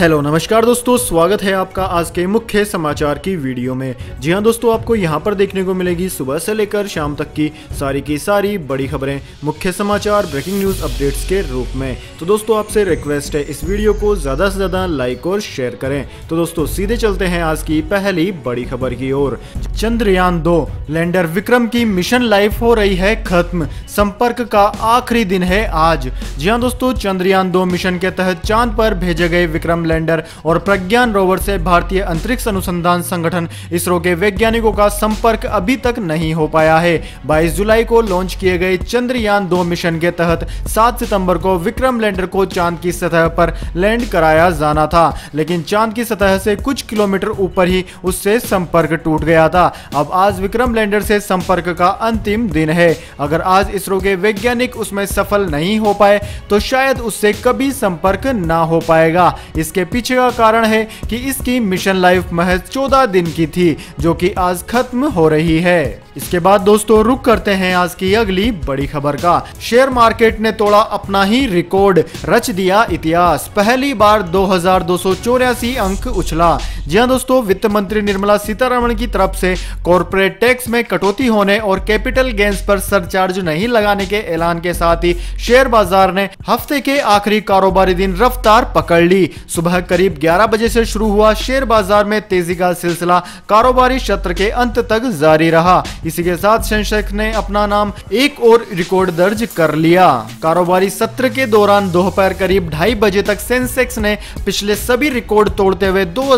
Hello, नमस्कार दोस्तों, स्वागत है आपका आज के मुख्य समाचार की वीडियो में। जी हाँ दोस्तों, आपको यहाँ पर देखने को मिलेगी सुबह से लेकर शाम तक की सारी की सारी बड़ी खबरें, मुख्य समाचार, ब्रेकिंग न्यूज़ अपडेट्स के रूप में। तो दोस्तों, आपसे रिक्वेस्ट है, इस वीडियो को ज़्यादा से ज़्यादा लाइक और शेयर करें। तो दोस्तों, सीधे चलते हैं आज की पहली बड़ी खबर की ओर। चंद्रयान दो, लैंडर विक्रम की मिशन लाइफ हो रही है खत्म, संपर्क का आखिरी दिन है आज। जी हाँ दोस्तों, चंद्रयान दो मिशन के तहत चाँद पर भेजे गए विक्रम लैंडर और प्रज्ञान रोवर से भारतीय अंतरिक्ष अनुसंधान संगठन इसरो के वैज्ञानिकों का संपर्क अभी तक नहीं हो पाया है। 22 जुलाई को लॉन्च किए गए चंद्रयान दो मिशन के तहत 7 सितंबर को विक्रम लैंडर को चाँद की सतह पर लैंड कराया जाना था, लेकिन चाँद की सतह से कुछ किलोमीटर ऊपर ही उससे संपर्क टूट गया था। अब आज विक्रम लैंडर से संपर्क का अंतिम दिन है। अगर आज इसरो के वैज्ञानिक उसमें सफल नहीं हो पाए तो शायद उससे कभी संपर्क ना हो पाएगा। इसके इसके पीछे का कारण है कि इसकी मिशन लाइफ महज 14 दिन की थी, जो कि आज खत्म हो रही है। इसके बाद दोस्तों, रुक करते हैं आज की अगली बड़ी खबर का। शेयर मार्केट ने तोड़ा अपना ही रिकॉर्ड, रच दिया इतिहास। पहली बार दो हज़ार दो सौ चौरासी अंक उछला। जी हाँ दोस्तों, वित्त मंत्री निर्मला सीतारमण की तरफ़ से कॉरपोरेट टैक्स में कटौती होने और कैपिटल गेंस पर सरचार्ज नहीं लगाने के ऐलान के साथ ही शेयर बाज़ार ने हफ़्ते के आखिरी कारोबारी दिन रफ्तार पकड़ ली। सुबह करीब 11 बजे से शुरू हुआ शेयर बाज़ार में तेज़ी का सिलसिला। कारोबारी सत्र के अंत तक जारी रहा। इसी के साथ सेंसेक्स ने अपना नाम एक और रिकॉर्ड दर्ज कर लिया। कारोबारी सत्र के दौरान दोपहर करीब ढाई बजे तक सेंसेक्स ने पिछले सभी रिकॉर्ड तोड़ते हुए दो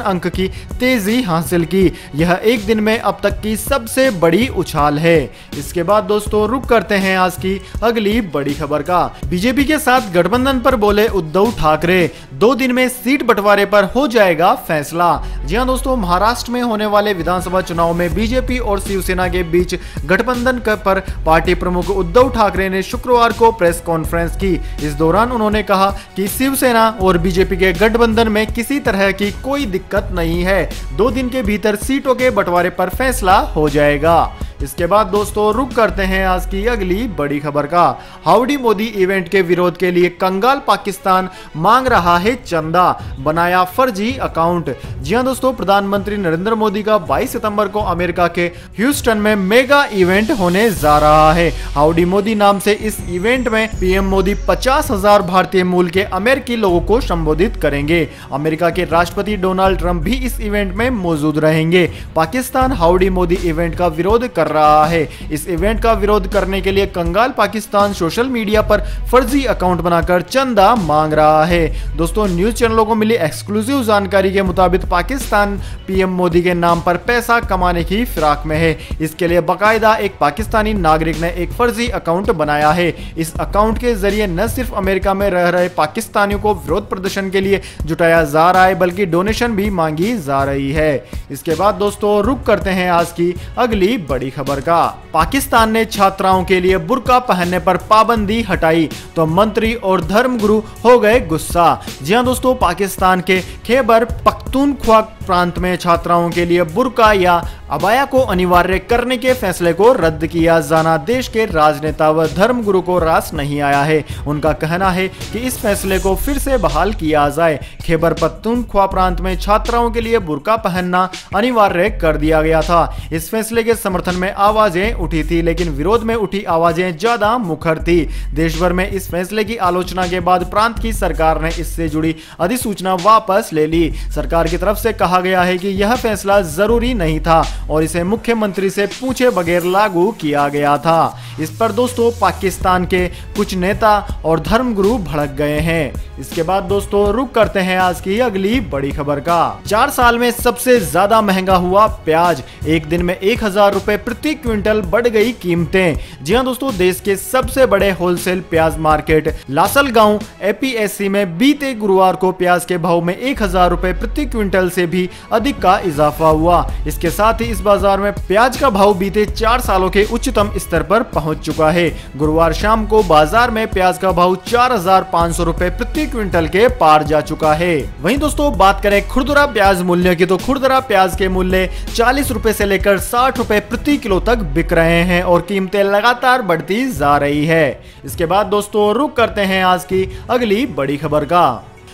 अंक की तेज़ी हासिल की। यह एक दिन में अब तक की सबसे बड़ी उछाल है। इसके बाद दोस्तों, रुक करते हैं आज की अगली बड़ी खबर का। बीजेपी के साथ गठबंधन पर बोले उद्धव ठाकरे। दो दिन में सीट बंटवारे पर हो जाएगा फैसला। जी हाँ दोस्तों, महाराष्ट्र में होने वाले विधानसभा चुनाव चुनाव में बीजेपी और शिवसेना के बीच गठबंधन पर पार्टी प्रमुख उद्धव ठाकरे ने शुक्रवार को प्रेस कॉन्फ्रेंस की। इस दौरान उन्होंने कहा कि शिवसेना और बीजेपी के गठबंधन में किसी तरह की कोई दिक्कत नहीं है। दो दिन के भीतर सीटों के बंटवारे पर फैसला हो जाएगा। इसके बाद दोस्तों, रुक करते हैं आज की अगली बड़ी खबर का। हाउडी मोदी इवेंट के विरोध के लिए कंगाल पाकिस्तान मांग रहा है चंदा, बनाया फर्जी अकाउंट। जी हाँ दोस्तों, प्रधानमंत्री नरेंद्र मोदी का 22 सितंबर को अमेरिका के ह्यूस्टन में मेगा इवेंट होने जा रहा है। हाउडी मोदी नाम से इस इवेंट में पीएम मोदी पचास हज़ार भारतीय मूल के अमेरिकी लोगों को संबोधित करेंगे। अमेरिका के राष्ट्रपति डोनाल्ड ट्रंप भी इस इवेंट में मौजूद रहेंगे। पाकिस्तान हाउडी मोदी इवेंट का विरोध कर रहा है। इस इवेंट का विरोध करने के लिए कंगाल पाकिस्तान सोशल मीडिया पर फर्जी अकाउंट बनाकर चंदा मांग रहा है। दोस्तों न्यूज़ चैनलों को मिली एक्सक्लूसिव जानकारी के मुताबिक पाकिस्तान पीएम मोदी के नाम पर पैसा कमाने की फिराक में है। इसके लिए बाकायदा एक पाकिस्तानी नागरिक ने एक फर्जी अकाउंट बनाया है। इस अकाउंट के ज़रिए न सिर्फ़ अमेरिका में रह रहे पाकिस्तानियों को विरोध प्रदर्शन के लिए जुटाया जा रहा है, बल्कि डोनेशन भी मांगी जा रही है। इसके बाद दोस्तों, रुक करते हैं आज की अगली बड़ी खबर। का। पाकिस्तान ने छात्राओं के लिए बुरका पहनने पर पाबंदी हटाई तो मंत्री और धर्मगुरु हो गए गुस्सा। जी हाँ दोस्तों, पाकिस्तान के खेबर पख्तूनख्वा प्रांत में छात्राओं के लिए बुरका या अबाया को अनिवार्य करने के फैसले को रद्द किया जाना देश के राजनेता व धर्मगुरु को रास नहीं आया है। उनका कहना है कि इस फैसले को फिर से बहाल किया जाए। खेबर पख्तूनख्वा प्रांत में छात्राओं के लिए बुरका पहनना अनिवार्य कर दिया गया था। इस फैसले के समर्थन में आवाज़ें उठी थी, लेकिन विरोध में उठी आवाज़ें ज़्यादा मुखर थी। देश भर में इस फैसले की आलोचना के बाद प्रांत की सरकार ने इससे जुड़ी अधिसूचना वापस ले ली सरकार की तरफ़ से कहा गया है कि यह फैसला ज़रूरी नहीं था और इसे मुख्यमंत्री से पूछे बगैर लागू किया गया था। इस पर दोस्तों पाकिस्तान के कुछ नेता और धर्मगुरु भड़क गए हैं। इसके बाद दोस्तों रुक करते हैं आज की अगली बड़ी खबर का। चार साल में सबसे ज़्यादा महँगा हुआ प्याज। एक दिन में एक हज़ार रूपए प्रति क्विंटल बढ़ गई कीमतें। जी हाँ दोस्तों, देश के सबसे बड़े होलसेल प्याज मार्केट लासल गाँव एपीएससी में बीते गुरुवार को प्याज के भाव में एक हज़ार रूपए प्रति क्विंटल से भी अधिक का इजाफा हुआ। इसके साथ ही इस बाज़ार में प्याज का भाव बीते चार सालों के उच्चतम स्तर पर पहुँच चुका है। गुरुवार शाम को बाज़ार में प्याज का भाव चार हज़ार पाँच सौ रूपए प्रति क्विंटल के पार जा चुका है। वहीं दोस्तों, बात करें खुरदरा प्याज मूल्य की तो खुरदरा प्याज के मूल्य चालीस रूपए ऐसी लेकर साठ रूपए प्रति किलो तक बिक रहे हैं और कीमतें लगातार बढ़ती जा रही है। इसके बाद दोस्तों, रुक करते हैं आज की अगली बड़ी खबर का।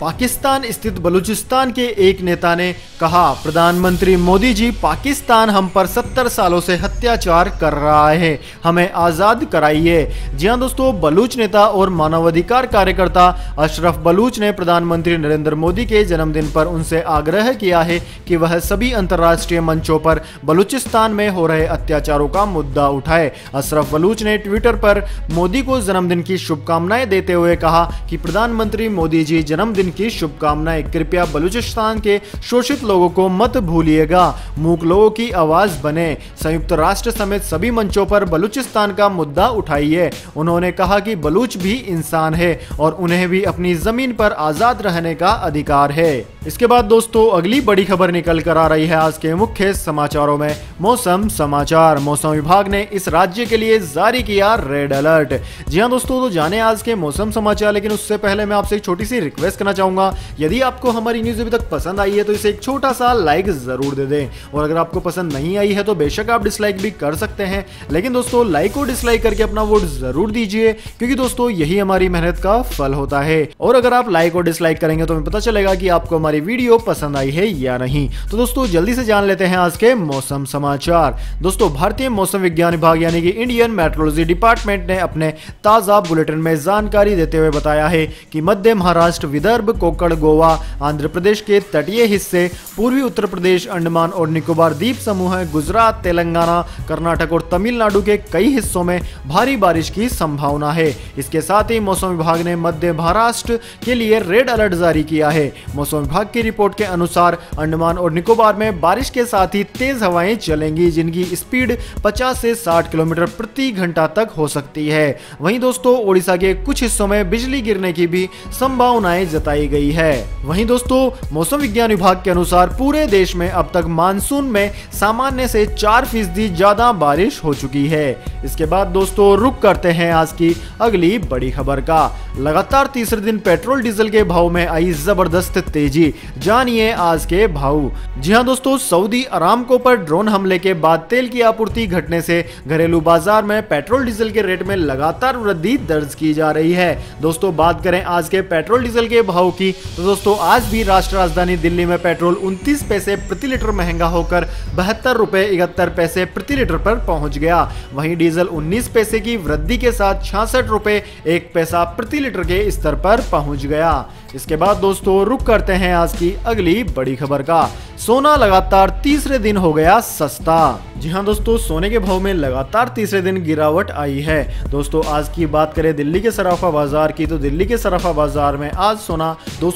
पाकिस्तान स्थित बलूचिस्तान के एक नेता ने कहा, प्रधानमंत्री मोदी जी, पाकिस्तान हम पर 70 सालों से अत्याचार कर रहा है। हमें आज़ाद कराइए। जी हाँ दोस्तों, बलूच नेता और मानवाधिकार कार्यकर्ता अशरफ बलूच ने प्रधानमंत्री नरेंद्र मोदी के जन्मदिन पर उनसे आग्रह किया है कि वह सभी अंतर्राष्ट्रीय मंचों पर बलूचिस्तान में हो रहे अत्याचारों का मुद्दा उठाए। अशरफ बलूच ने ट्विटर पर मोदी को जन्मदिन की शुभकामनाएँ देते हुए कहा कि प्रधानमंत्री मोदी जी जन्मदिन दिन की शुभकामनाएँ। कृपया बलूचिस्तान के शोषित लोगों को मत भूलिएगा। मूक लोगों की आवाज़ बने। संयुक्त राष्ट्र समेत सभी मंचों पर बलूचिस्तान का मुद्दा उठाइए। उन्होंने कहा कि बलूच भी इंसान है और उन्हें भी अपनी ज़मीन पर आज़ाद रहने का अधिकार है। इसके बाद दोस्तों, अगली बड़ी खबर निकल कर आ रही है आज के मुख्य समाचारों में। मौसम समाचार। मौसम विभाग ने इस राज्य के लिए जारी किया रेड अलर्ट। जी हाँ दोस्तों तो जाने आज के मौसम समाचार, लेकिन उससे पहले मैं आपसे एक छोटी सी रिक्वेस्ट करना चाहूँगा। यदि आपको हमारी न्यूज़ अभी तक पसंद आई है तो इसे एक छोटा सा लाइक ज़रूर दे दें। और अगर आपको पसंद नहीं आई है तो बेशक आप डिसलाइक भी कर सकते हैं। लेकिन दोस्तों, लाइक और डिसलाइक करके अपना वोट ज़रूर दीजिए, क्योंकि दोस्तों, यही हमारी मेहनत का फल होता है। और अगर आप लाइक और डिसलाइक करेंगे तो हमें पता चलेगा कि आपको हमारी वीडियो पसंद आई है या नहीं? तो दोस्तों, जल्दी से जान लेते हैं आज के मौसम समाचार। दोस्तों, भारतीय मौसम विज्ञान विभाग यानी कि इंडियन मेट्रोलॉजी डिपार्टमेंट ने अपने ताज़ा बुलेटिन में जानकारी देते हुए बताया है कि मध्य महाराष्ट्र, विदर्भ, कोकण, गोवा, आंध्र प्रदेश के तटीय हिस्से, पूर्वी उत्तर प्रदेश, अंडमान और निकोबार द्वीप समूह गुजरात, तेलंगाना, कर्नाटक और तमिलनाडु के कई हिस्सों में भारी बारिश की संभावना है। इसके साथ ही मौसम विभाग ने मध्य महाराष्ट्र के लिए रेड अलर्ट जारी किया है। मौसम विभाग की रिपोर्ट के अनुसार अंडमान और निकोबार में बारिश के साथ ही तेज हवाएँ चलेंगी, जिनकी स्पीड 50 से 60 किलोमीटर प्रति घंटा तक हो सकती है। वहीं दोस्तों, ओडिशा के कुछ हिस्सों में बिजली गिरने की भी संभावनाएँ जताई गई है। वहीं दोस्तों, मौसम विज्ञान विभाग के अनुसार पूरे देश में अब तक मानसून में सामान्य से चार फ़ीसदी ज़्यादा बारिश हो चुकी है। इसके बाद दोस्तों रुक करते हैं आज की अगली बड़ी खबर का। लगातार तीसरे दिन पेट्रोल डीजल के भाव में आई ज़बरदस्त तेज़ी। जानिए आज के भाव। जी हाँ दोस्तों, सऊदी अरामको पर ड्रोन हमले के बाद तेल की आपूर्ति घटने से घरेलू बाज़ार में पेट्रोल डीजल के रेट में लगातार वृद्धि दर्ज की जा रही है। दोस्तों, बात करें आज के पेट्रोल डीजल के भाव की तो दोस्तों, आज भी राष्ट्र राजधानी दिल्ली में पेट्रोल उनतीस पैसे प्रति लीटर महँगा होकर बहत्तर रुपए इकहत्तर पैसे प्रति लीटर पर पहुँच गया। वहीं डीजल 19 पैसे की वृद्धि के साथ छियासठ रुपए एक पैसा प्रति लीटर के स्तर पर पहुँच गया। इसके बाद दोस्तों, रुक करते हैं आज की अगली बड़ी खबर का। सोना लगातार तीसरे दिन हो गया सस्ता। जी हाँ दोस्तों, सोने के भाव में लगातार तीसरे दिन गिरावट आई है। दोस्तों, आज की बात करें दिल्ली के सराफा बाज़ार की तो दिल्ली के सराफा बाज़ार में आज सोना दो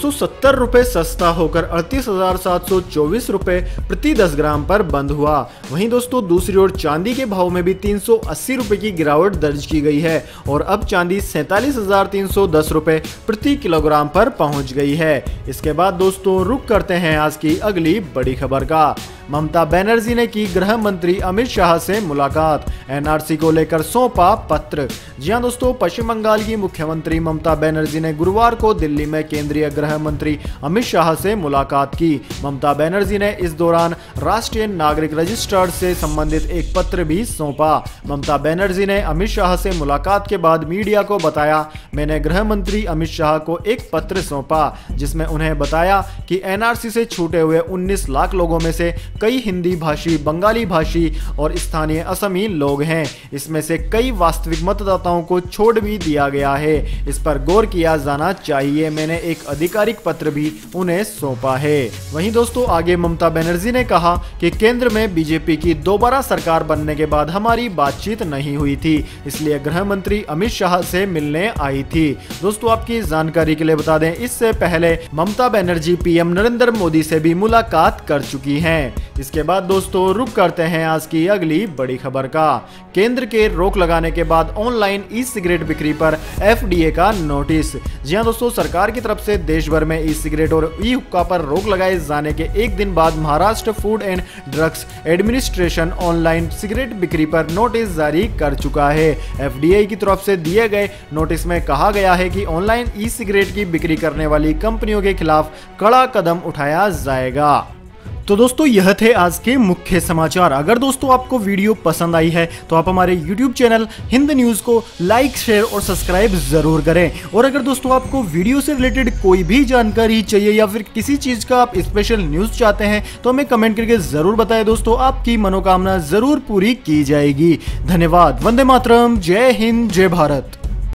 रुपए सस्ता होकर अड़तीस सौ रुपए प्रति 10 ग्राम पर बंद हुआ। वहीं दोस्तों, दूसरी ओर चांदी के भाव में भी तीन सौ की गिरावट दर्ज की गई है और अब चांदी सैतालीस सौ रुपए प्रति किलोग्राम पर पहुँच गई है। इसके बाद दोस्तों रुक करते हैं आज की अगली बड़ी खबर का। ममता बनर्जी ने की गृह मंत्री अमित शाह से मुलाकात। एनआरसी को लेकर सौंपा पत्र। जी हाँ दोस्तों, पश्चिम बंगाल की मुख्यमंत्री ममता बनर्जी ने गुरुवार को दिल्ली में केंद्रीय गृह मंत्री अमित शाह से मुलाकात की। ममता बनर्जी ने इस दौरान राष्ट्रीय नागरिक रजिस्टर से संबंधित एक पत्र भी सौंपा। ममता बनर्जी ने अमित शाह से मुलाकात के बाद मीडिया को बताया, मैंने गृह मंत्री अमित शाह को एक पत्र सौंपा, जिसमें उन्हें बताया कि एनआरसी से छूटे हुए 19 लाख लोगों में से कई हिंदी भाषी, बंगाली भाषी और स्थानीय असमी लोग हैं। इसमें से कई वास्तविक मतदाताओं को छोड़ भी दिया गया है। इस पर गौर किया जाना चाहिए। मैंने एक आधिकारिक पत्र भी उन्हें सौंपा है। वहीं दोस्तों, आगे ममता बनर्जी ने कहा कि केंद्र में बीजेपी की दोबारा सरकार बनने के बाद हमारी बातचीत नहीं हुई थी। इसलिए गृह मंत्री अमित शाह से मिलने आई थी। दोस्तों, आपकी जानकारी के लिए बता दें, इससे पहले ममता बनर्जी पीएम नरेंद्र मोदी से भी मुलाकात कर चुकी हैं। इसके बाद दोस्तों, रुक करते हैं आज की अगली बड़ी खबर का। केंद्र के रोक लगाने के बाद ऑनलाइन ई सिगरेट बिक्री पर एफडीए का नोटिस। जी हाँ दोस्तों, सरकार की तरफ़ से देश भर में ई सिगरेट और ई हुक्का पर रोक लगाए जाने के एक दिन बाद Maharashtra food and drugs administration online cigarette बिक्री पर नोटिस जारी कर चुका है। एफडीए की तरफ़ से दिए गए नोटिस में कहा गया है कि ऑनलाइन ई सिगरेट की बिक्री करने वाली कंपनियों के खिलाफ कड़ा कदम उठाया जाएगा। तो दोस्तों, यह थे आज के मुख्य समाचार। अगर दोस्तों आपको वीडियो पसंद आई है तो आप हमारे यूट्यूब चैनल हिंद न्यूज़ को लाइक, शेयर और सब्सक्राइब ज़रूर करें। और अगर दोस्तों आपको वीडियो से रिलेटेड कोई भी जानकारी चाहिए या फिर किसी चीज़ का आप स्पेशल न्यूज़ चाहते हैं तो हमें कमेंट करके ज़रूर बताएँ। दोस्तों, आपकी मनोकामना ज़रूर पूरी की जाएगी। धन्यवाद। वंदे मातरम। जय हिंद, जय भारत।